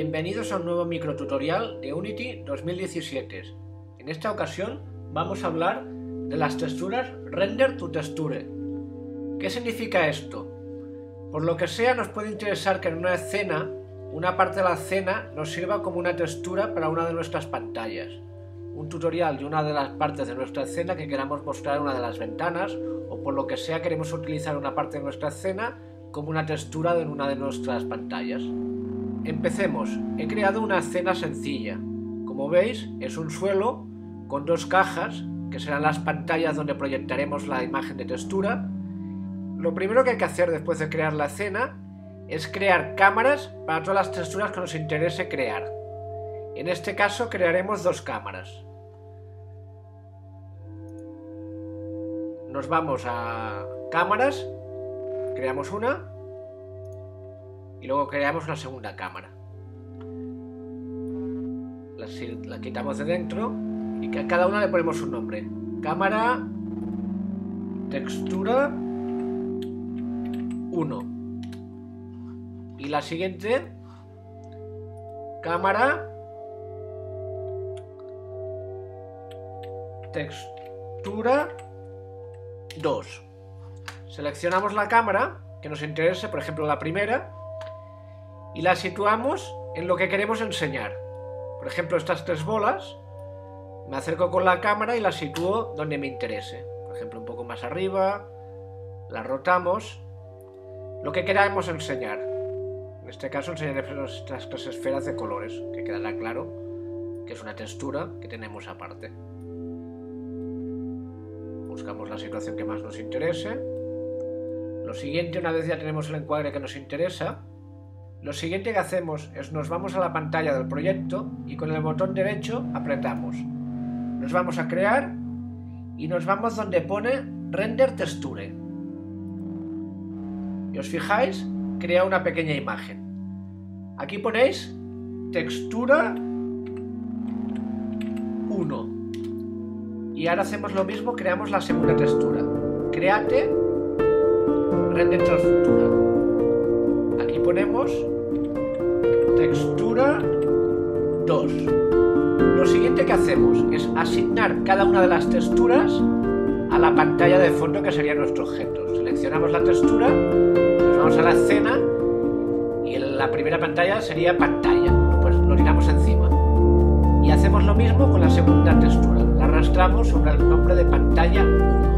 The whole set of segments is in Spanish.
Bienvenidos a un nuevo microtutorial de Unity 2017. En esta ocasión vamos a hablar de las texturas Render to Texture. ¿Qué significa esto? Por lo que sea nos puede interesar que en una escena, una parte de la escena nos sirva como una textura para una de nuestras pantallas. Un tutorial de una de las partes de nuestra escena que queramos mostrar en una de las ventanas o por lo que sea queremos utilizar una parte de nuestra escena como una textura en una de nuestras pantallas. Empecemos. He creado una escena sencilla. Como veis, es un suelo con dos cajas, que serán las pantallas donde proyectaremos la imagen de textura. Lo primero que hay que hacer después de crear la escena es crear cámaras para todas las texturas que nos interese crear. En este caso crearemos dos cámaras. Nos vamos a cámaras, creamos una y luego creamos una segunda cámara. La, quitamos de dentro y a cada una le ponemos un nombre. Cámara, textura 1. Y la siguiente, cámara, textura 2. Seleccionamos la cámara que nos interese, por ejemplo la primera, y la situamos en lo que queremos enseñar. Por ejemplo, estas tres bolas, me acerco con la cámara y las sitúo donde me interese. Por ejemplo, un poco más arriba, las rotamos, lo que queramos enseñar. En este caso enseñaremos estas tres esferas de colores, que quedará claro que es una textura que tenemos aparte. Buscamos la situación que más nos interese. Lo siguiente, una vez ya tenemos el encuadre que nos interesa, lo siguiente que hacemos es nos vamos a la pantalla del proyecto y con el botón derecho apretamos. Nos vamos a crear y nos vamos donde pone Render Texture. Y os fijáis, crea una pequeña imagen. Aquí ponéis textura 1. Y ahora hacemos lo mismo, creamos la segunda textura. Create Render Textura textura 2. Lo siguiente que hacemos es asignar cada una de las texturas a la pantalla de fondo que sería nuestro objeto. Seleccionamos la textura, nos vamos a la escena y la primera pantalla sería pantalla. Pues lo tiramos encima. Y hacemos lo mismo con la segunda textura. La arrastramos sobre el nombre de pantalla 1.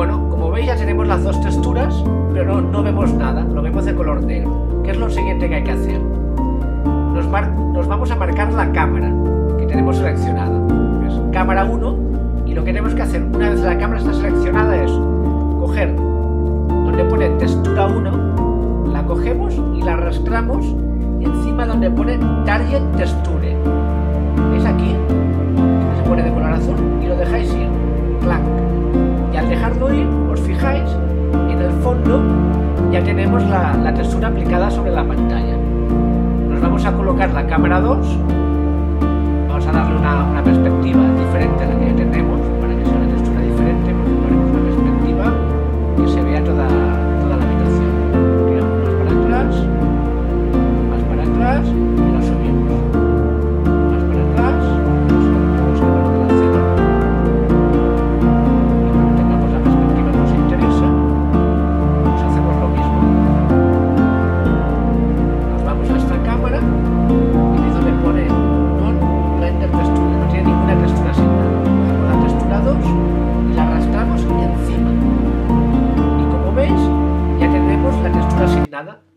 Bueno, como veis ya tenemos las dos texturas, pero no, vemos nada, lo vemos de color negro. ¿Qué es lo siguiente que hay que hacer? Nos, vamos a marcar la cámara que tenemos seleccionada. Es cámara 1 y lo que tenemos que hacer una vez la cámara está seleccionada es coger donde pone textura 1, la cogemos y la arrastramos encima donde pone target texture. ¿Veis aquí? Se pone de color azul y lo dejáis ir. Clac. Fijáis en el fondo ya tenemos la, textura aplicada sobre la pantalla. Nos vamos a colocar la cámara 2,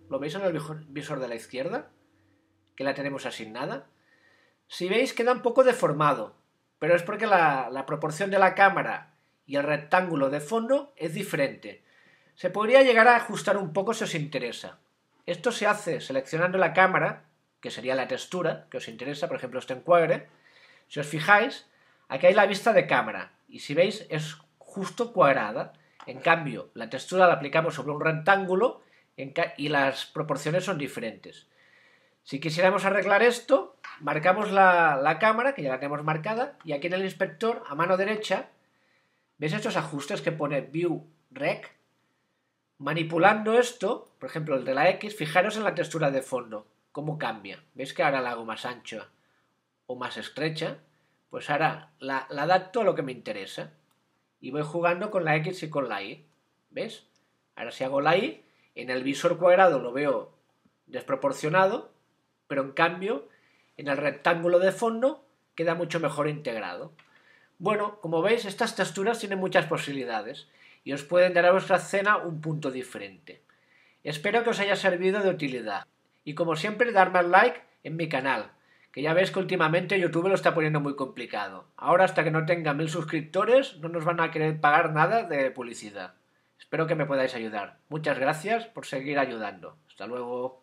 ¿Lo veis en el visor de la izquierda? Que la tenemos asignada. Si veis, queda un poco deformado, pero es porque la, la proporción de la cámara y el rectángulo de fondo es diferente. Se podría llegar a ajustar un poco si os interesa. Esto se hace seleccionando la cámara, que sería la textura que os interesa, por ejemplo este encuadre. Si os fijáis, aquí hay la vista de cámara, y si veis es justo cuadrada. En cambio, la textura la aplicamos sobre un rectángulo y las proporciones son diferentes. Si quisiéramos arreglar esto, marcamos la, cámara, que ya la tenemos marcada, y aquí en el inspector, a mano derecha, ¿ves estos ajustes que pone View Rec? Manipulando esto, por ejemplo el de la X, fijaros en la textura de fondo. cómo cambia. ¿Veis que ahora la hago más ancha o más estrecha? Pues ahora la, la adapto a lo que me interesa. Y voy jugando con la X y con la Y. ¿Ves? Ahora si hago la Y, en el visor cuadrado lo veo desproporcionado, pero en cambio en el rectángulo de fondo queda mucho mejor integrado. Bueno, como veis, estas texturas tienen muchas posibilidades y os pueden dar a vuestra escena un punto diferente. Espero que os haya servido de utilidad. Y como siempre, darme al like en mi canal, que ya veis que últimamente YouTube lo está poniendo muy complicado. Ahora hasta que no tenga mil suscriptores no nos van a querer pagar nada de publicidad. Espero que me podáis ayudar. Muchas gracias por seguir ayudando. Hasta luego.